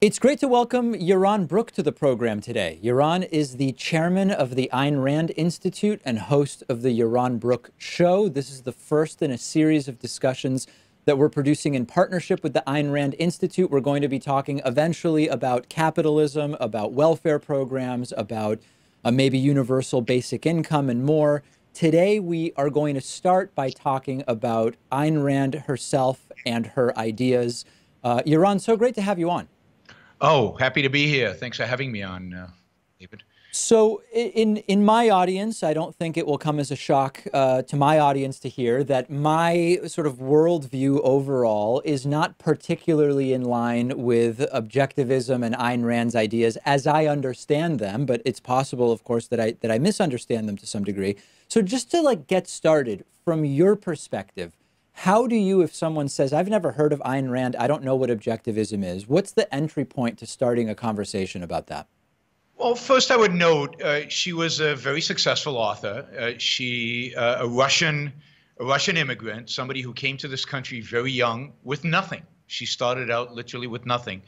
It's great to welcome Yaron Brook to the program today. Yaron is the chairman of the Ayn Rand Institute and host of the Yaron Brook Show. This is the first in a series of discussions that we're producing in partnership with the Ayn Rand Institute. We're going to be talking eventually about capitalism, about welfare programs, about uh, maybe universal basic income, and more. Today, we are going to start by talking about Ayn Rand herself and her ideas. Uh, Yaron, so great to have you on. Oh, happy to be here. Thanks for having me on, uh, David. So, in in my audience, I don't think it will come as a shock uh, to my audience to hear that my sort of worldview overall is not particularly in line with objectivism and Ayn Rand's ideas as I understand them. But it's possible, of course, that I that I misunderstand them to some degree. So, just to like get started from your perspective, how do you, if someone says, I've never heard of Ayn Rand, I don't know what objectivism is, what's the entry point to starting a conversation about that? Well, first, I would note uh, she was a very successful author. Uh, she, uh, a Russian, a Russian immigrant, somebody who came to this country very young with nothing. She started out literally with nothing.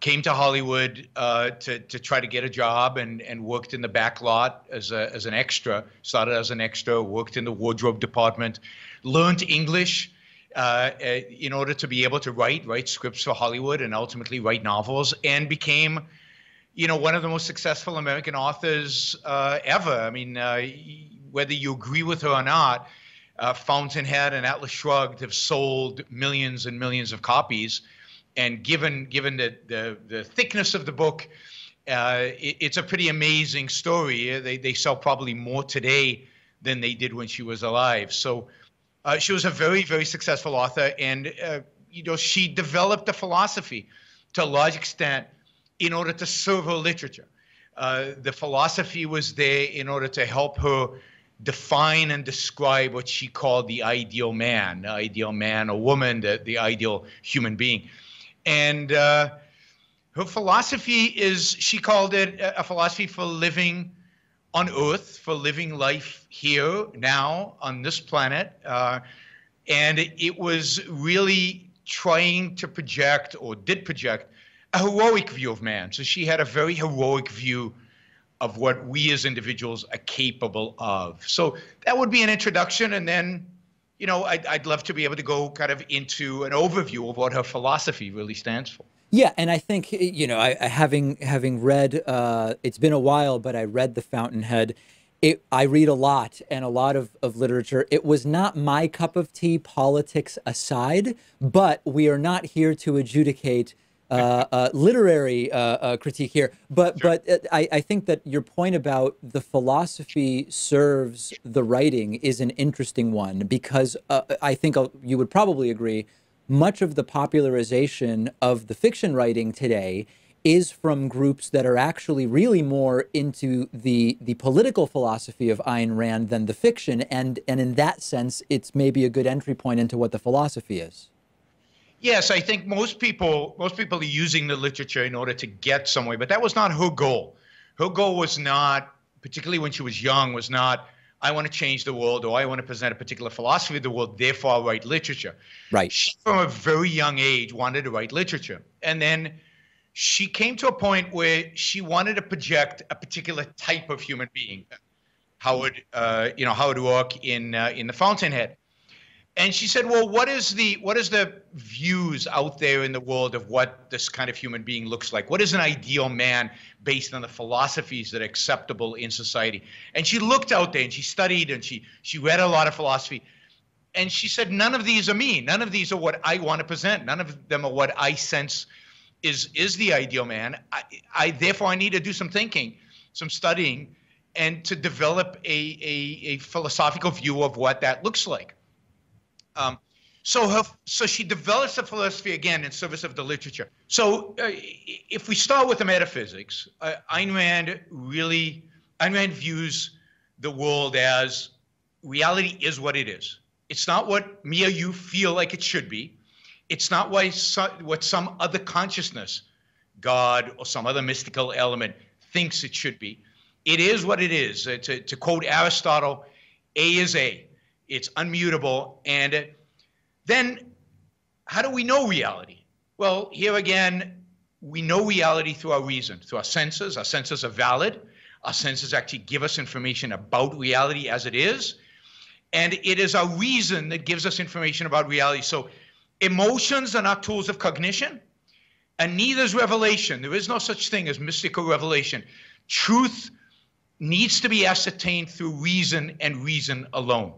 Came to Hollywood uh, to, to try to get a job and, and worked in the back lot as, a, as an extra. Started as an extra, worked in the wardrobe department, learned English uh, uh, in order to be able to write, write scripts for Hollywood and ultimately write novels, and became, you know, one of the most successful American authors uh, ever. I mean, uh, whether you agree with her or not, uh, Fountainhead and Atlas Shrugged have sold millions and millions of copies, and given given the the, the thickness of the book. Uh, it, it's a pretty amazing story. They, they sell probably more today than they did when she was alive. So uh, she was a very, very successful author, and uh, you know she developed a philosophy to a large extent in order to serve her literature. Uh, the philosophy was there in order to help her define and describe what she called the ideal man, the ideal man or woman, the, the ideal human being. And uh, her philosophy is, she called it a philosophy for living on Earth, for living life here, now, on this planet. Uh, and it was really trying to project, or did project, a heroic view of man. So she had a very heroic view of what we as individuals are capable of. So that would be an introduction. And then, you know, I'd, I'd love to be able to go kind of into an overview of what her philosophy really stands for. Yeah, and I think you know, I, having having read, uh, it's been a while, but I read The Fountainhead. It, I read a lot and a lot of, of literature. It was not my cup of tea, politics aside, but we are not here to adjudicate uh, uh, literary uh, uh critique here. But sure. but uh, I, I think that your point about the philosophy serves the writing is an interesting one because uh, I think you would probably agree much of the popularization of the fiction writing today is from groups that are actually really more into the the political philosophy of Ayn Rand than the fiction, and and in that sense, it's maybe a good entry point into what the philosophy is. Yes, I think most people most people are using the literature in order to get somewhere, but that was not her goal. Her goal was not, particularly when she was young, was not I want to change the world or I want to present a particular philosophy of the world, therefore I'll write literature. Right. She, from a very young age, wanted to write literature. And then she came to a point where she wanted to project a particular type of human being, Howard, uh, you know, Howard Roark in, uh, in The Fountainhead and she said, "Well, what is the what is the views out there in the world of what this kind of human being looks like? What is an ideal man based on the philosophies that are acceptable in society?" And she looked out there and she studied and she she read a lot of philosophy, and she said, "None of these are me. None of these are what I want to present. None of them are what I sense is is the ideal man. I, I therefore I need to do some thinking, some studying." And to develop a, a, a philosophical view of what that looks like. Um, so her, so she develops a philosophy again in service of the literature. So uh, if we start with the metaphysics, uh, Ayn Rand really, Ayn Rand views the world as reality is what it is. It's not what me or you feel like it should be. It's not why so, what some other consciousness, God or some other mystical element, thinks it should be. It is what it is. Uh, to, to quote Aristotle, A is A it's unmutable. And then how do we know reality? Well, here again, we know reality through our reason, through our senses. Our senses are valid. Our senses actually give us information about reality as it is. And it is our reason that gives us information about reality. So emotions are not tools of cognition, and neither is revelation. There is no such thing as mystical revelation. Truth needs to be ascertained through reason and reason alone.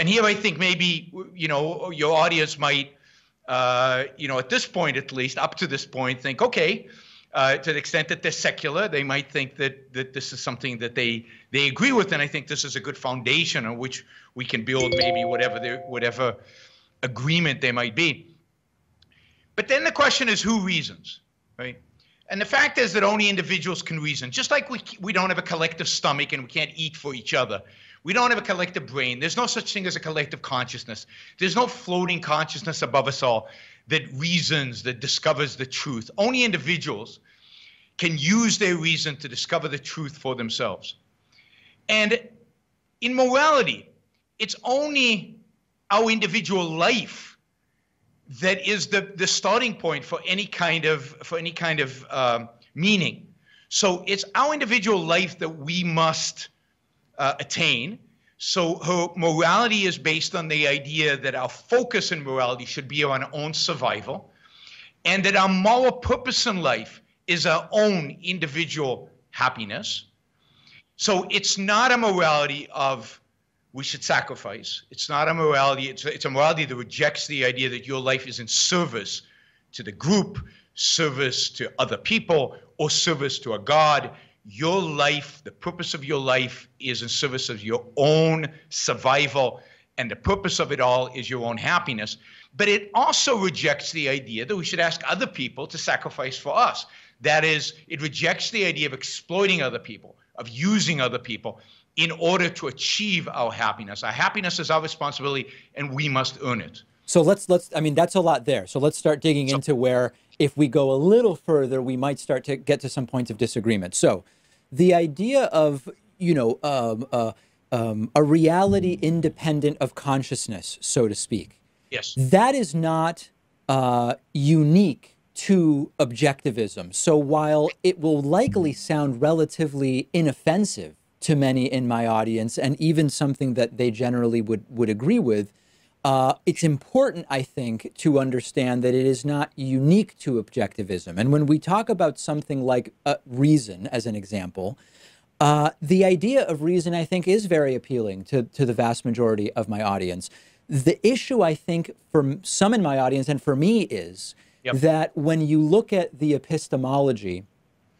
And here I think maybe, you know, your audience might, uh, you know, at this point at least, up to this point, think, okay, uh, to the extent that they're secular, they might think that that this is something that they they agree with, and I think this is a good foundation on which we can build maybe whatever whatever agreement there might be. But then the question is who reasons, right? And the fact is that only individuals can reason. Just like we we don't have a collective stomach and we can't eat for each other. We don't have a collective brain. There's no such thing as a collective consciousness. There's no floating consciousness above us all that reasons, that discovers the truth. Only individuals can use their reason to discover the truth for themselves. And in morality, it's only our individual life that is the, the starting point for any kind of for any kind of um, meaning. So it's our individual life that we must uh, attain. So her morality is based on the idea that our focus in morality should be on our own survival, and that our moral purpose in life is our own individual happiness. So it's not a morality of we should sacrifice. It's not a morality, it's a, it's a morality that rejects the idea that your life is in service to the group, service to other people, or service to a God your life, the purpose of your life is in service of your own survival, and the purpose of it all is your own happiness. But it also rejects the idea that we should ask other people to sacrifice for us. That is, it rejects the idea of exploiting other people, of using other people in order to achieve our happiness. Our happiness is our responsibility, and we must earn it. So let's let's. I mean, that's a lot there. So let's start digging so, into where, if we go a little further, we might start to get to some points of disagreement. So the idea of you know um, uh, um, a reality independent of consciousness, so to speak. Yes. That is not uh, unique to objectivism. So while it will likely sound relatively inoffensive to many in my audience, and even something that they generally would would agree with, uh, it's important, I think, to understand that it is not unique to objectivism. And when we talk about something like uh, reason, as an example, uh, the idea of reason, I think, is very appealing to, to the vast majority of my audience. The issue, I think, for some in my audience and for me is yep. that when you look at the epistemology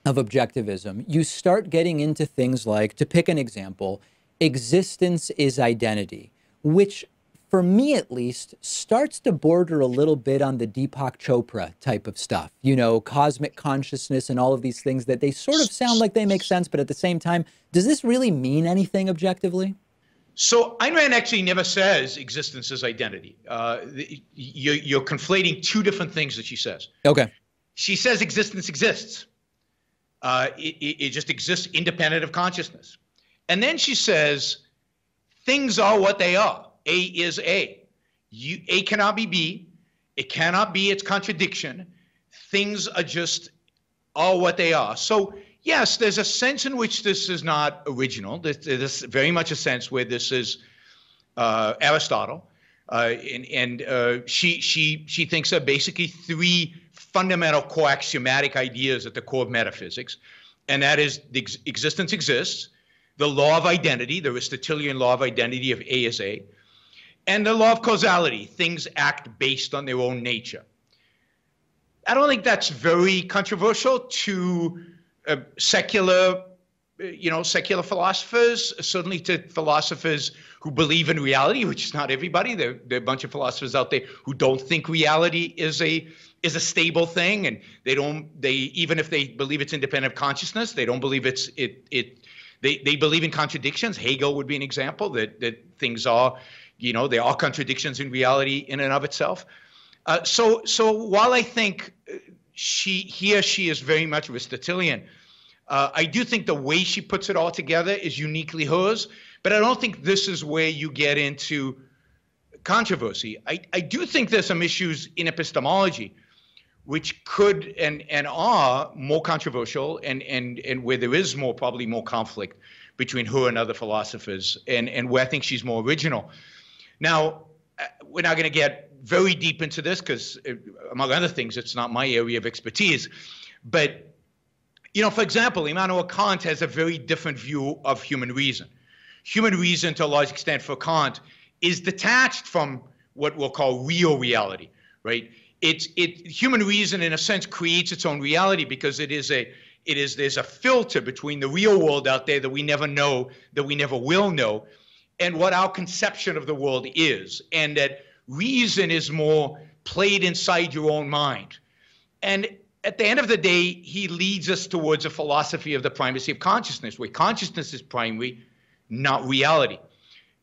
of objectivism, you start getting into things like, to pick an example, existence is identity, which for me at least, starts to border a little bit on the Deepak Chopra type of stuff. You know, cosmic consciousness and all of these things that they sort of sound like they make sense, but at the same time, does this really mean anything objectively? So Ayn Rand actually never says existence is identity. Uh, you're, you're conflating two different things that she says. Okay. She says existence exists. Uh, it, it just exists independent of consciousness. And then she says things are what they are. A is A. You, A cannot be B. It cannot be its contradiction. Things are just all what they are. So, yes, there's a sense in which this is not original. There's, there's very much a sense where this is uh, Aristotle. Uh, and, and uh, she, she, she thinks of basically three fundamental co-axiomatic ideas at the core of metaphysics. And that is the ex- existence exists, the law of identity, the Aristotelian law of identity of A is A, and the law of causality things act based on their own nature. I don't think that's very controversial to uh, secular, uh, you know, secular philosophers, certainly to philosophers who believe in reality, which is not everybody. There, there are a bunch of philosophers out there who don't think reality is a is a stable thing, and they don't. They even if they believe it's independent of consciousness, they don't believe it's it it. They, they believe in contradictions. Hegel would be an example that that things are you know, there are contradictions in reality in and of itself. Uh, so, so while I think uh, she he or she is very much Aristotelian, uh, I do think the way she puts it all together is uniquely hers. But I don't think this is where you get into controversy. I, I do think there's some issues in epistemology which could and and are more controversial and and and where there is more probably more conflict between her and other philosophers and and where I think she's more original. Now, uh, we're not going to get very deep into this because uh, among other things it's not my area of expertise, but you know, for example, Immanuel Kant has a very different view of human reason. Human reason, to a large extent, for Kant, is detached from what we'll call real reality, right? It's it human reason, in a sense, creates its own reality because it is a it is there's a filter between the real world out there that we never know, that we never will know, and what our conception of the world is, and that reason is more played inside your own mind, and at the end of the day, he leads us towards a philosophy of the primacy of consciousness, where consciousness is primary, not reality.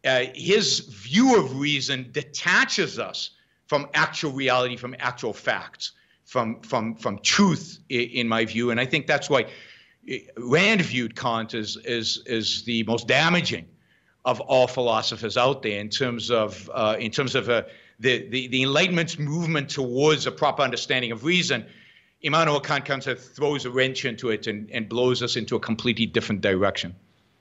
Uh, his view of reason detaches us from actual reality, from actual facts, from from from truth, in my view, and I think that's why uh, Rand viewed Kant as as as the most damaging of all philosophers out there in terms of uh, in terms of uh, the, the the Enlightenment's movement towards a proper understanding of reason Immanuel Kant kind of throws a wrench into it and, and blows us into a completely different direction.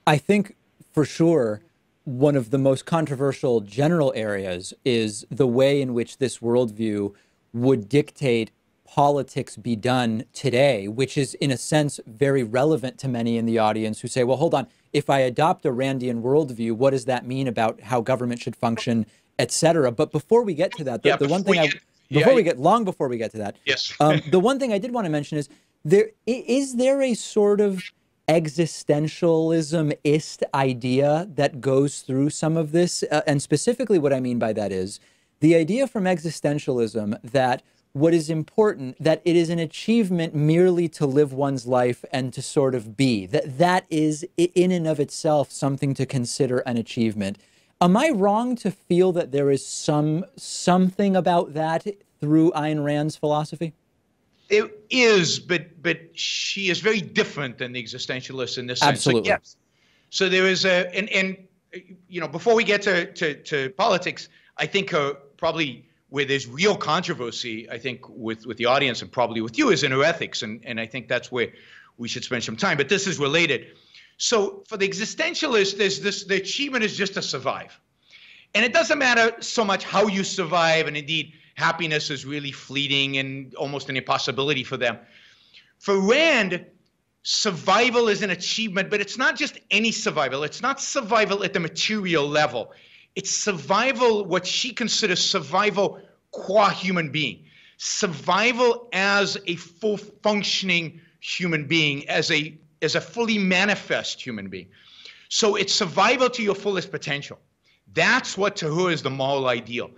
I think for sure one of the most controversial general areas is the way in which this worldview would dictate politics be done today, which is in a sense very relevant to many in the audience who say, well, hold on, if I adopt a Randian worldview, what does that mean about how government should function, et cetera? But before we get to that, the, yeah, the one thing I before yeah, we get long before we get to that, yes. um, the one thing I did want to mention is there is there a sort of existentialism-ist idea that goes through some of this, uh, and specifically what I mean by that is the idea from existentialism that what is important that it is an achievement merely to live one's life and to sort of be that that is in and of itself something to consider an achievement Am I wrong to feel that there is some something about that through Ayn Rand's philosophy? It is, but but she is very different than the existentialists in this sense. Absolutely. So, yes. So there is a and and you know before we get to to, to politics, I think uh, probably where there's real controversy, I think with with the audience and probably with you is in ethics, and and I think that's where we should spend some time. But this is related. So for the existentialist, there's this the achievement is just to survive. And it doesn't matter so much how you survive, and indeed, happiness is really fleeting and almost an impossibility for them. For Rand, survival is an achievement, but it's not just any survival. It's not survival at the material level. It's survival, what she considers survival qua human being, survival as a full functioning human being, as a as a fully manifest human being. So it's survival to your fullest potential. That's what to her is the moral ideal.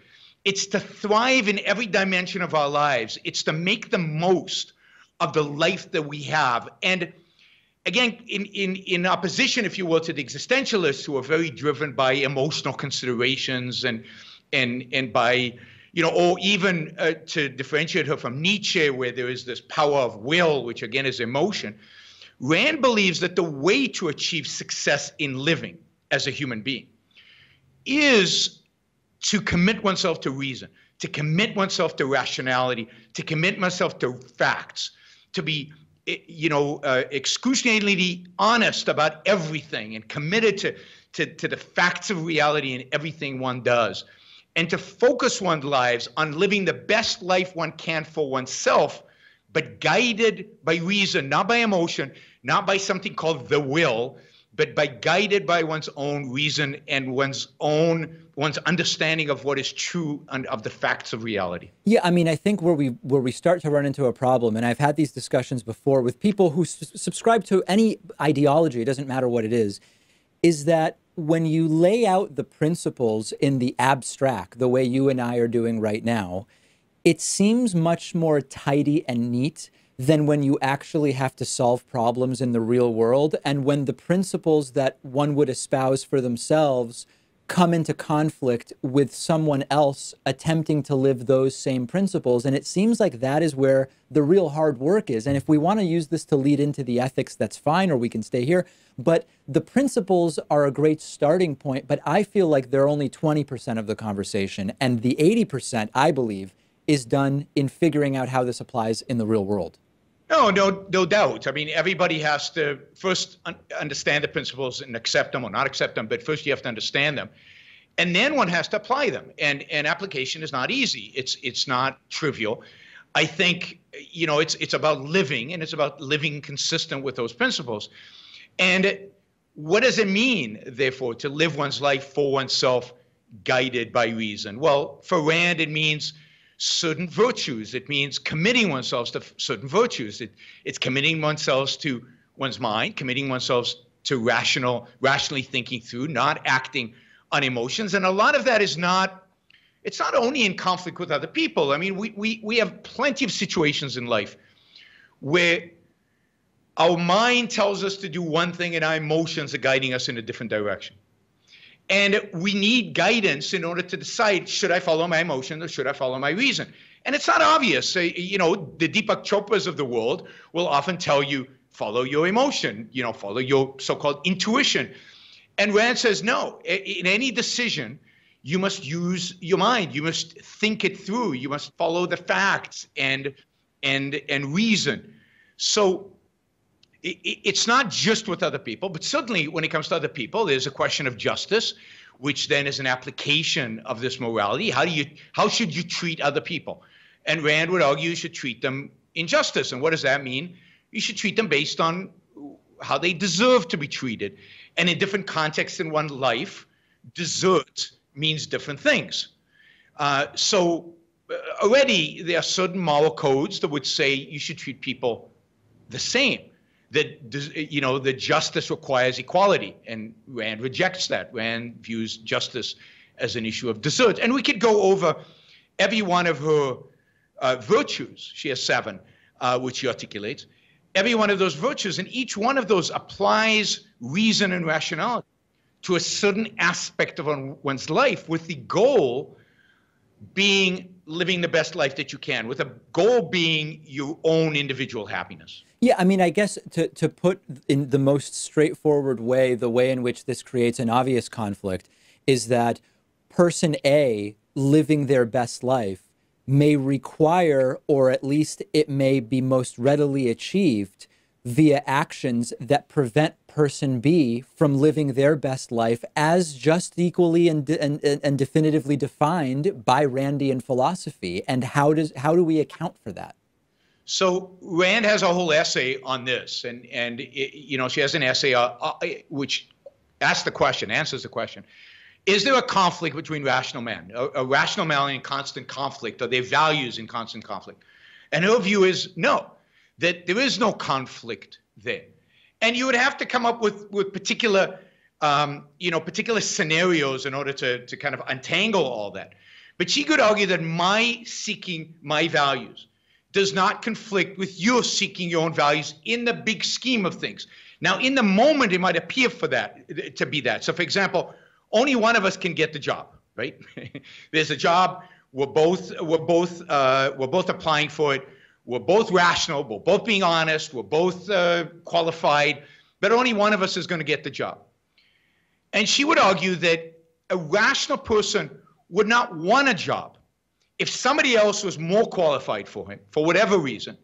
It's to thrive in every dimension of our lives. It's to make the most of the life that we have. And again, in, in, in opposition, if you will, to the existentialists who are very driven by emotional considerations and and and by you know, or even uh, to differentiate her from Nietzsche, where there is this power of will, which again is emotion. Rand believes that the way to achieve success in living as a human being is to commit oneself to reason, to commit oneself to rationality, to commit myself to facts, to be you know, uh, excruciatingly honest about everything and committed to, to, to the facts of reality in everything one does, and to focus one's lives on living the best life one can for oneself, but guided by reason, not by emotion, not by something called the will, but by guided by one's own reason and one's own one's understanding of what is true and of the facts of reality. Yeah, I mean, I think where we where we start to run into a problem, and I've had these discussions before with people who subscribe to any ideology, it doesn't matter what it is, is that when you lay out the principles in the abstract, the way you and I are doing right now, it seems much more tidy and neat than when you actually have to solve problems in the real world and when the principles that one would espouse for themselves come into conflict with someone else attempting to live those same principles. And it seems like that is where the real hard work is. And if we want to use this to lead into the ethics, that's fine, or we can stay here. But the principles are a great starting point. But I feel like they're only 20% of the conversation. And the 80%, I believe, is done in figuring out how this applies in the real world. No, no, no doubt. I mean, everybody has to first un- understand the principles and accept them or not accept them, but first you have to understand them. And then one has to apply them. And and application is not easy. It's it's not trivial. I think you know it's it's about living and it's about living consistent with those principles. And what does it mean, therefore, to live one's life for oneself, guided by reason? Well, for Rand, it means certain virtues. It means committing oneself to certain virtues. It, it's committing oneself to one's mind, committing oneself to rational, rationally thinking through, not acting on emotions. And a lot of that is not, it's not only in conflict with other people. I mean, we, we, we have plenty of situations in life where our mind tells us to do one thing and our emotions are guiding us in a different direction. And we need guidance in order to decide should I follow my emotion or should I follow my reason? And it's not obvious. You know, the Deepak Chopras of the world will often tell you follow your emotion, you know, follow your so called intuition. And Rand says no, in any decision, you must use your mind. You must think it through. You must follow the facts and and and reason. So it's not just with other people, but certainly when it comes to other people, there's a question of justice, which then is an application of this morality. How do you how should you treat other people? And Rand would argue you should treat them in justice. And what does that mean? You should treat them based on how they deserve to be treated. And in different contexts in one life, desert means different things. Uh, so uh, already there are certain moral codes that would say you should treat people the same that you know that justice requires equality, and Rand rejects that. Rand views justice as an issue of desert, and we could go over every one of her uh, virtues. She has seven, uh, which she articulates. Every one of those virtues, and each one of those applies reason and rationality to a certain aspect of one's life, with the goal being living the best life that you can, with a goal being your own individual happiness. Yeah, I mean, I guess to, to put in the most straightforward way, the way in which this creates an obvious conflict is that person A living their best life may require, or at least it may be most readily achieved via actions that prevent person B from living their best life as just equally and, and, and definitively defined by Randian philosophy. And how does how do we account for that? So Rand has a whole essay on this, and and it, you know she has an essay uh, uh, which asks the question, answers the question: Is there a conflict between rational men, a, rational man in constant conflict, or their values in constant conflict? And her view is no, that there is no conflict there. And you would have to come up with with particular um, you know particular scenarios in order to to kind of untangle all that. But she could argue that my seeking my values does not conflict with your seeking your own values in the big scheme of things. Now in the moment it might appear for that to be that. So for example only one of us can get the job right? There's a job we're both we're both uh, we're both applying for it. We're both rational, we're both being honest, we're both uh, qualified, but only one of us is going to get the job. And she would argue that a rational person would not want a job if somebody else was more qualified for him, for whatever reason,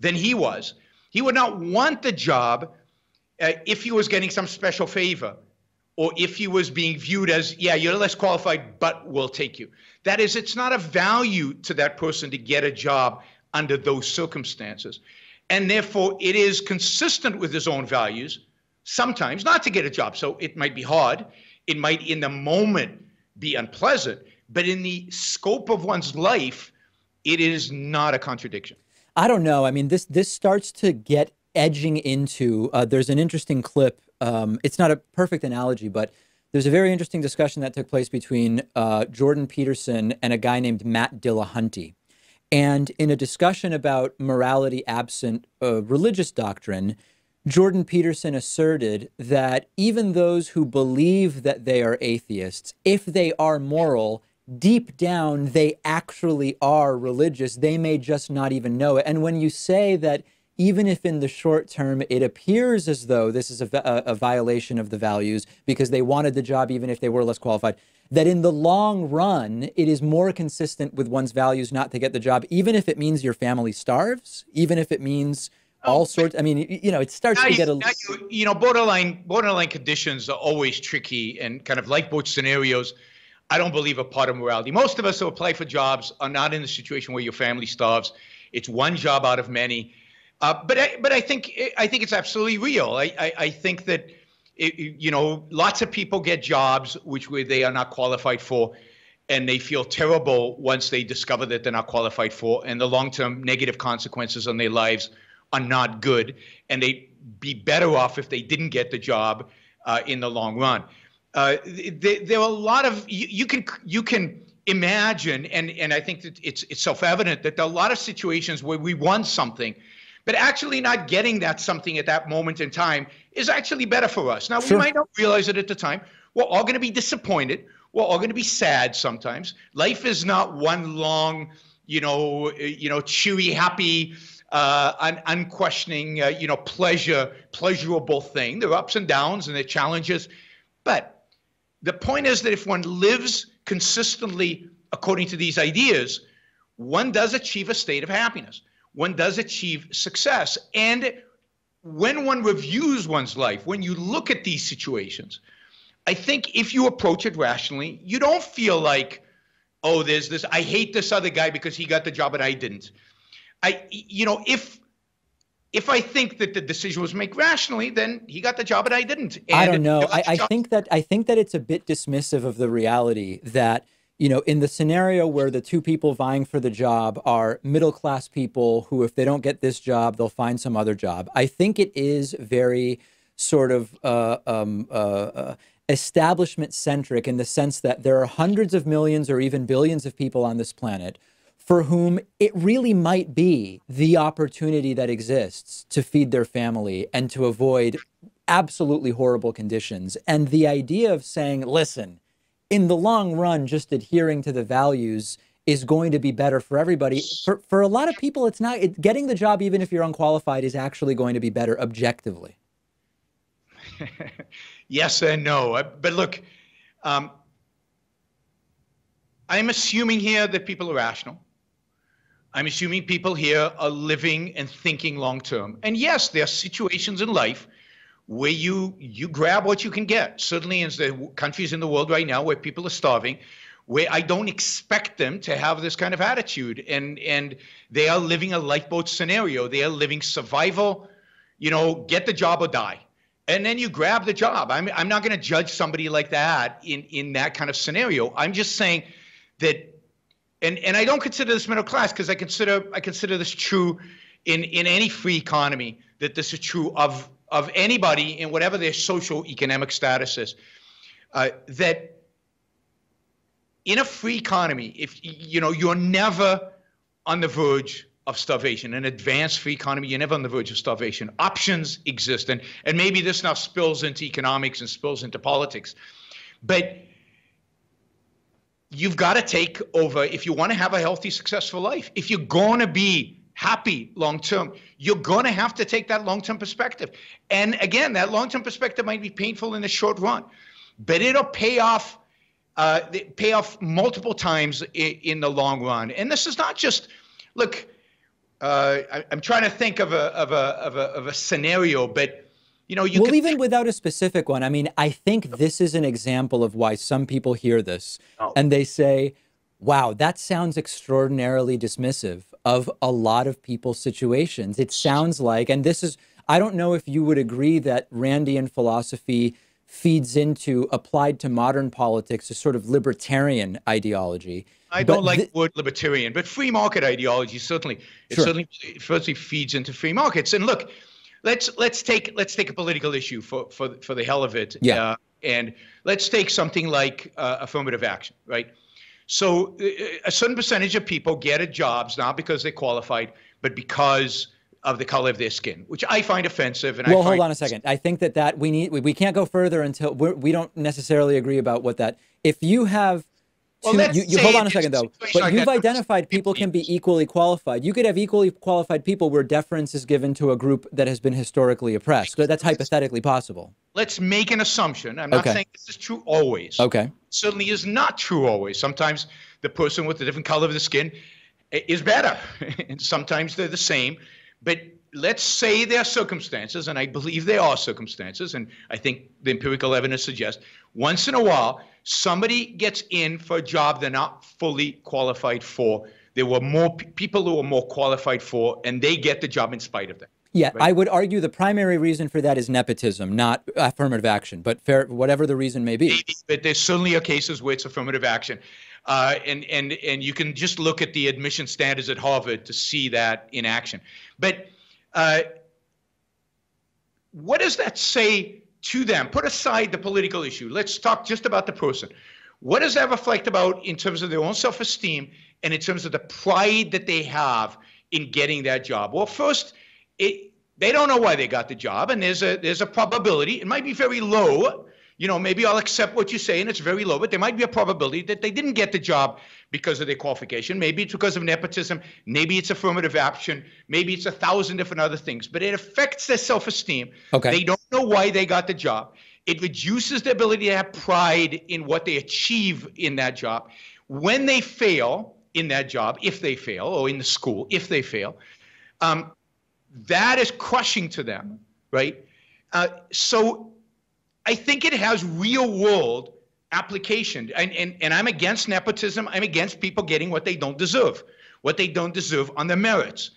than he was. He would not want the job uh, if he was getting some special favor or if he was being viewed as, yeah, you're less qualified, but we'll take you. That is, it's not a value to that person to get a job under those circumstances. And therefore, it is consistent with his own values sometimes not to get a job. So it might be hard. It might, in the moment, be unpleasant. But in the scope of one's life, it is not a contradiction. I don't know. I mean, this this starts to get edging into. Uh, there's an interesting clip. Um, it's not a perfect analogy, but there's a very interesting discussion that took place between uh, Jordan Peterson and a guy named Matt Dillahunty. And in a discussion about morality absent uh, religious doctrine, Jordan Peterson asserted that even those who believe that they are atheists, if they are moral, deep down they actually are religious. They may just not even know it. And when you say that even if in the short term it appears as though this is a, a, a violation of the values because they wanted the job even if they were less qualified, that in the long run, it is more consistent with one's values not to get the job, even if it means your family starves, even if it means oh, all sorts. I mean, you know, it starts now to get a. You, you, know, borderline borderline conditions are always tricky and kind of lifeboat scenarios. I don't believe a part of morality. Most of us who apply for jobs are not in the situation where your family starves. It's one job out of many. Uh, but I, but I think I think it's absolutely real. I I, I think that it, you know lots of people get jobs which they are not qualified for, and they feel terrible once they discover that they're not qualified for, and the long term negative consequences on their lives are not good, and they'd be better off if they didn't get the job uh, in the long run. Uh, there, there, are a lot of you, you, can you can imagine, and and I think that it's it's self evident that there are a lot of situations where we want something, but actually not getting that something at that moment in time is actually better for us. Now sure. we might not realize it at the time. We're all going to be disappointed. We're all going to be sad sometimes. Life is not one long, you know, you know, chewy, happy uh, un- unquestioning, uh, you know, pleasure, pleasurable thing. There are ups and downs and there are challenges, but the point is that if one lives consistently according to these ideas, one does achieve a state of happiness. One does achieve success, and when one reviews one's life, when you look at these situations, I think if you approach it rationally, you don't feel like, oh, there's this, I hate this other guy because he got the job and I didn't. I, you know, if if I think that the decision was made rationally, then he got the job and I didn't. And I don't know. I, I think that I think that it's a bit dismissive of the reality that you know, in the scenario where the two people vying for the job are middle class people who, if they don't get this job, they'll find some other job. I think it is very sort of uh, um, uh, uh, establishment centric in the sense that there are hundreds of millions or even billions of people on this planet for whom it really might be the opportunity that exists to feed their family and to avoid absolutely horrible conditions. And the idea of saying, listen, in the long run, just adhering to the values is going to be better for everybody. For, for a lot of people, it's not. It, getting the job, even if you're unqualified, is actually going to be better objectively. yes and no. Uh, but look, um, I'm assuming here that people are rational. I'm assuming people here are living and thinking long term. And yes, there are situations in life where you you grab what you can get. Certainly in the countries in the world right now where people are starving, where I don't expect them to have this kind of attitude. And and they are living a lifeboat scenario. They are living survival, you know, get the job or die. And then you grab the job. I'm I'm not going to judge somebody like that in in that kind of scenario. I'm just saying that and and I don't consider this middle class because I consider I consider this true in in any free economy that this is true of of anybody in whatever their social economic status is. Uh, that in a free economy, if you know you're never on the verge of starvation. An advanced free economy, you're never on the verge of starvation. Options exist, and and maybe this now spills into economics and spills into politics, but you've got to take over if you want to have a healthy, successful life. If you're going to be happy long term, you're going to have to take that long term perspective. And again, that long term perspective might be painful in the short run, but it'll pay off. Uh, pay off multiple times in, in, the long run. And this is not just look. Uh, I, am trying to think of a of a of a of a scenario, but you know, you well, even without a specific one, I mean, I think this is an example of why some people hear this oh. and they say, wow, that sounds extraordinarily dismissive of a lot of people's situations. It sounds like, and this is, I don't know if you would agree that Randian philosophy feeds into, applied to modern politics, a sort of libertarian ideology. I don't like the word libertarian, but free market ideology certainly it sure. certainly firstly feeds into free markets. And look, let's let's take let's take a political issue for for for the hell of it. Yeah. Uh, and let's take something like uh, affirmative action, right? So uh, a certain percentage of people get a jobs not because they're qualified, but because of the color of their skin, which I find offensive. And well, I hold on a second. I think that that we need we, we can't go further until we're, we do not necessarily agree about what that. If you have well, you, you hold on a second though, but like you've identified people can be equally qualified. You could have equally qualified people where deference is given to a group that has been historically oppressed. That's hypothetically possible. Let's make an assumption. I'm not okay. saying this is true always. Okay. certainly is not true always. Sometimes the person with the different color of the skin is better, and sometimes they're the same. But let's say there are circumstances, and I believe there are circumstances, and I think the empirical evidence suggests once in a while somebody gets in for a job they're not fully qualified for. There were more p- people who were more qualified for, and they get the job in spite of that. Yeah, right? I would argue the primary reason for that is nepotism, not affirmative action. But fair, whatever the reason may be. But there certainly are cases where it's affirmative action, uh, and and and you can just look at the admission standards at Harvard to see that in action. But uh, what does that say to them? Put aside the political issue. Let's talk just about the person. What does that reflect about in terms of their own self esteem and in terms of the pride that they have in getting that job? Well, first, it, they don't know why they got the job, and there's a there's a probability. It might be very low. You know, maybe I'll accept what you say, and it's very low, but there might be a probability that they didn't get the job because of their qualification. Maybe it's because of nepotism. Maybe it's affirmative action. Maybe it's a thousand different other things. But it affects their self-esteem. Okay. They don't know why they got the job. It reduces their ability to have pride in what they achieve in that job. When they fail in that job, if they fail, or in the school, if they fail, um, that is crushing to them, right? Uh, so I think it has real world application. And, and, and I'm against nepotism. I'm against people getting what they don't deserve, what they don't deserve on their merits.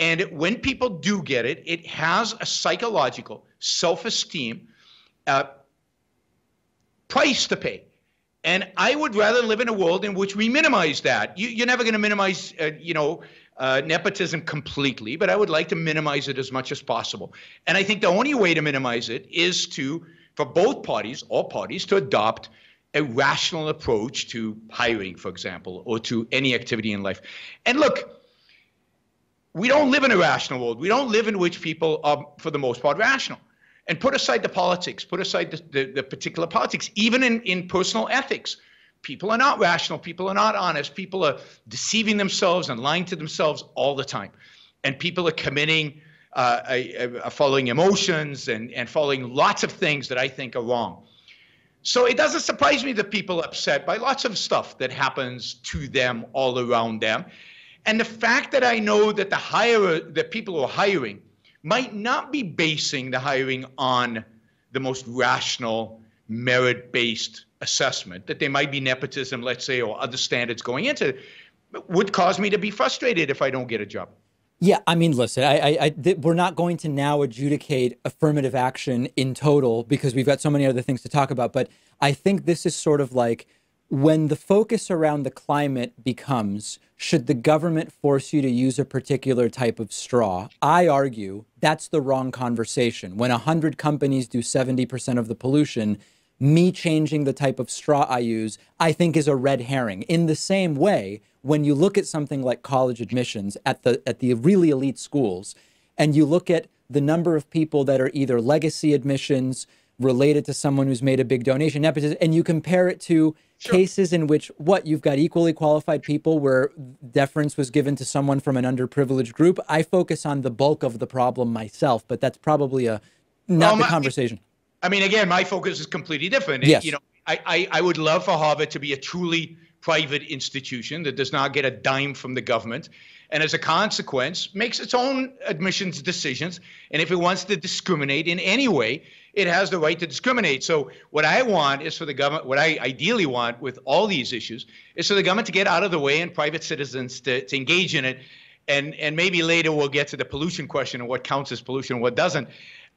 And when people do get it, it has a psychological self esteem uh, price to pay. And I would rather live in a world in which we minimize that. You, are never going to minimize, uh, you know, uh, nepotism completely, but I would like to minimize it as much as possible. And I think the only way to minimize it is to, for both parties, all parties, to adopt a rational approach to hiring, for example, or to any activity in life. And look, we don't live in a rational world. We don't live in which people are, for the most part, rational. And put aside the politics, put aside the, the, the particular politics, even in, in personal ethics. People are not rational. People are not honest. People are deceiving themselves and lying to themselves all the time. And people are committing, uh, following emotions and, and following lots of things that I think are wrong. So it doesn't surprise me that people are upset by lots of stuff that happens to them all around them. And the fact that I know that the hire that people who are hiring might not be basing the hiring on the most rational, merit-based assessment, that there might be nepotism, let's say, or other standards going into it, would cause me to be frustrated if I don't get a job. Yeah, I mean, listen, I, I, I th- we're not going to now adjudicate affirmative action in total because we've got so many other things to talk about. But I think this is sort of like when the focus around the climate becomes should the government force you to use a particular type of straw? I argue that's the wrong conversation. When 100 companies do 70% of the pollution, me changing the type of straw I use, I think is a red herring. In the same way, when you look at something like college admissions at the at the really elite schools, and you look at the number of people that are either legacy admissions related to someone who's made a big donation, and you compare it to sure. cases in which what you've got equally qualified people where deference was given to someone from an underprivileged group. I focus on the bulk of the problem myself, but that's probably a not well, the my, conversation. I mean, again, my focus is completely different. Yes. You know, I, I, I would love for Harvard to be a truly private institution that does not get a dime from the government. And as a consequence makes its own admissions decisions. And if it wants to discriminate in any way it has the right to discriminate. So what i want is for the government what i ideally want with all these issues is for the government to get out of the way and private citizens to, to engage in it. And and maybe later we'll get to the pollution question and what counts as pollution and what doesn't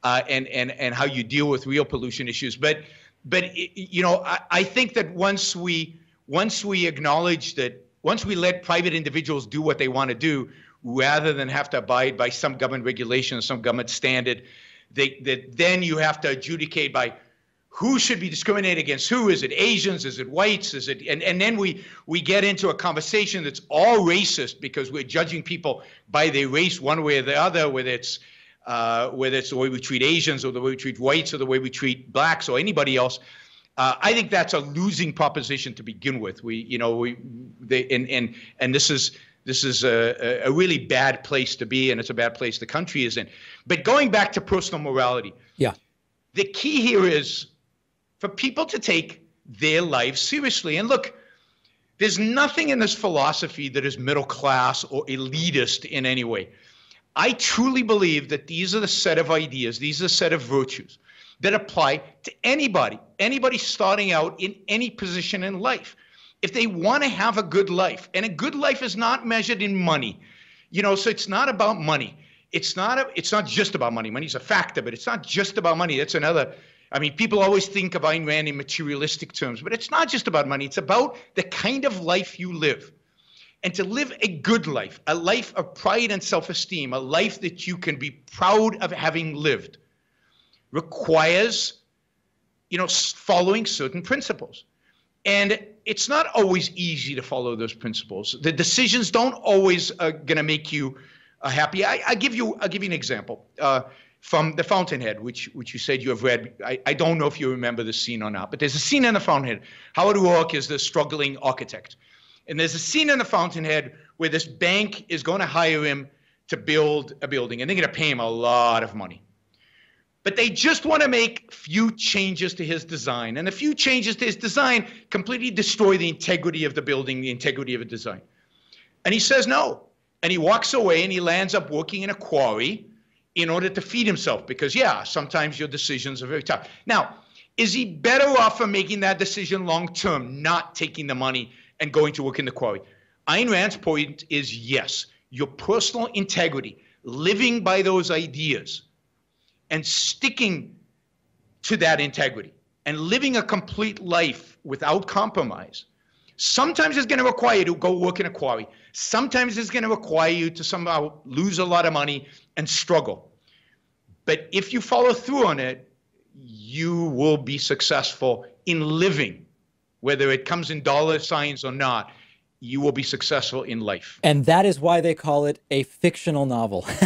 uh, and and and how you deal with real pollution issues. But but you know, I, I think that once we once we acknowledge that once we let private individuals do what they want to do, rather than have to abide by some government regulation or some government standard, they, that then you have to adjudicate by who should be discriminated against who is it asians is it whites is it and, and then we we get into a conversation that's all racist because we're judging people by their race one way or the other whether it's uh, whether it's the way we treat Asians or the way we treat whites or the way we treat blacks or anybody else. Uh, I think that's a losing proposition to begin with. We, you know, we, they, and and and this is this is a, a really bad place to be, and it's a bad place the country is in. But going back to personal morality, yeah, the key here is for people to take their lives seriously. And look, there's nothing in this philosophy that is middle class or elitist in any way. I truly believe that these are the set of ideas, these are the set of virtues that apply to anybody, anybody starting out in any position in life. If they want to have a good life, and a good life is not measured in money, you know, so it's not about money. It's not a, it's not just about money. Money's a factor, but it's not just about money. That's another I mean, people always think of Ayn Rand in materialistic terms, but it's not just about money. It's about the kind of life you live. And to live a good life, a life of pride and self esteem, a life that you can be proud of having lived, requires, you know, following certain principles. And it's not always easy to follow those principles. The decisions don't always uh, going to make you uh, happy. I, I, give you, I'll give you an example. Uh, from The Fountainhead, which which you said you have read. I, I don't know if you remember the scene or not, but there's a scene in The Fountainhead. Howard Roark is the struggling architect. And there's a scene in The Fountainhead where this bank is going to hire him to build a building, and they're going to pay him a lot of money. But they just want to make few changes to his design. And a few changes to his design completely destroy the integrity of the building, the integrity of the design. And he says no. And he walks away and he lands up working in a quarry in order to feed himself because yeah sometimes your decisions are very tough now is he better off for making that decision long term not taking the money and going to work in the quarry. Ayn Rand's point is yes your personal integrity living by those ideas and sticking to that integrity and living a complete life without compromise. Sometimes it's going to require you to go work in a quarry. Sometimes it's going to require you to somehow lose a lot of money and struggle. But if you follow through on it, you will be successful in living, whether it comes in dollar signs or not. You will be successful in life. And that is why they call it a fictional novel.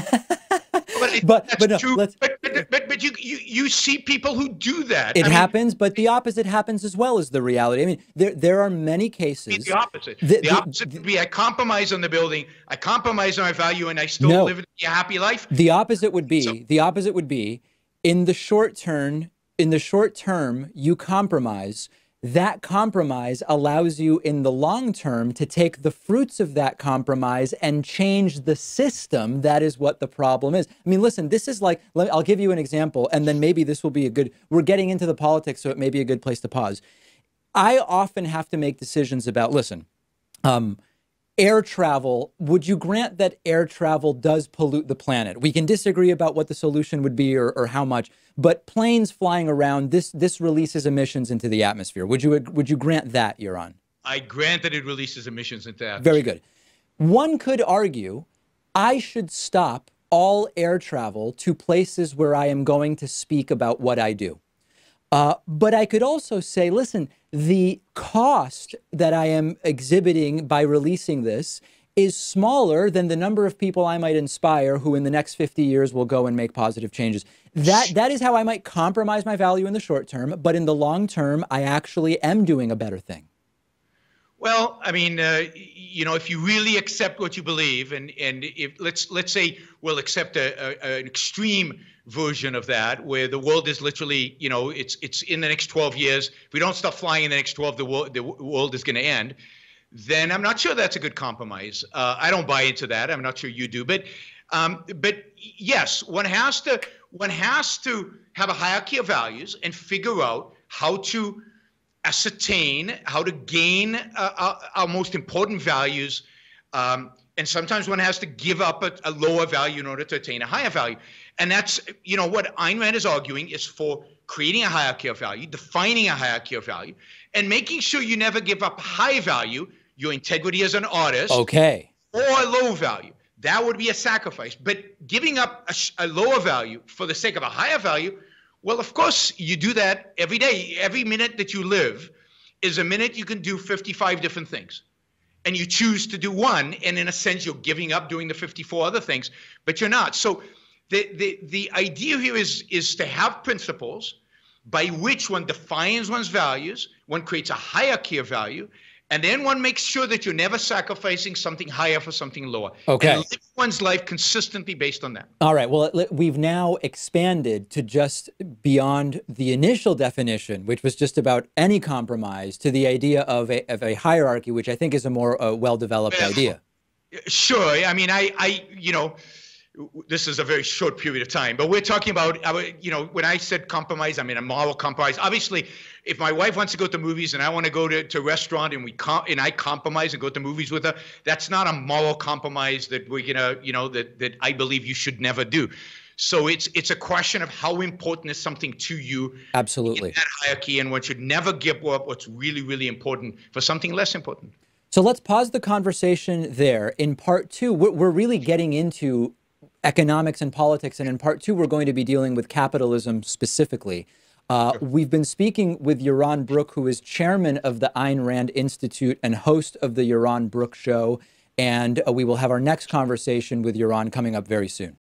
but but, but no, true. But, but, but, but you, you you see people who do that. It I happens, mean, but the opposite happens as well as the reality. I mean, there there are many cases. The opposite. The, the opposite would be I compromise on the building, I compromise on my value, and I still no, live a happy life. The opposite would be so, the opposite would be in the short term. In the short term, you compromise that compromise allows you in the long term to take the fruits of that compromise and change the system. That is what the problem is. I mean, listen, this is like, I'll give you an example, and then maybe this will be a good, we're getting into the politics, so it may be a good place to pause. I often have to make decisions about, listen, um, air travel, would you grant that air travel does pollute the planet? We can disagree about what the solution would be or, or how much, but planes flying around, this this releases emissions into the atmosphere. Would you would you grant that, Yaron? I grant that it releases emissions into the atmosphere. Very good. One could argue I should stop all air travel to places where I am going to speak about what I do. Uh, but I could also say, listen, the cost that I am exhibiting by releasing this is smaller than the number of people I might inspire who in the next 50 years will go and make positive changes. That that is how I might compromise my value in the short term, but in the long term I actually am doing a better thing. Well, I mean, uh, you know, if you really accept what you believe, and and if let's let's say we'll accept a, a, an extreme version of that, where the world is literally, you know, it's it's in the next 12 years. If we don't stop flying in the next 12, the world the world is going to end. Then I'm not sure that's a good compromise. Uh, I don't buy into that. I'm not sure you do, but um, but yes, one has to one has to have a hierarchy of values and figure out how to ascertain how to gain uh, our, our, most important values. Um, and sometimes one has to give up a, a, lower value in order to attain a higher value. And that's, you know, what Ayn Rand is arguing is for creating a hierarchy of value, defining a hierarchy of value, and making sure you never give up high value, your integrity as an artist. Okay. Or a low value. That would be a sacrifice. But giving up a, a lower value for the sake of a higher value well, of course, you do that every day. Every minute that you live is a minute you can do 55 different things. And you choose to do one, and in a sense, you're giving up doing the 54 other things, but you're not. So the, the, the idea here is, is to have principles by which one defines one's values, one creates a hierarchy of value, and then one makes sure that you're never sacrificing something higher for something lower. Okay. And live one's life consistently based on that. All right. Well, we've now expanded to just beyond the initial definition, which was just about any compromise, to the idea of a, of a hierarchy, which I think is a more uh, well developed idea. Sure. I mean, I, I, you know, this is a very short period of time, but we're talking about, you know, when I said compromise, I mean a moral compromise. Obviously, if my wife wants to go to movies and I want to go to, to a restaurant and we com- and I compromise and go to movies with her, that's not a moral compromise that we're gonna, you know, that that I believe you should never do. So it's it's a question of how important is something to you. Absolutely. In that hierarchy, and one should never give up what's really really important for something less important. So let's pause the conversation there. In part two, we're really getting into economics and politics. And in part two, we're going to be dealing with capitalism specifically. Uh, we've been speaking with Yaron Brook, who is chairman of the Ayn Rand Institute and host of the Yaron Brook Show. And uh, we will have our next conversation with Yaron coming up very soon.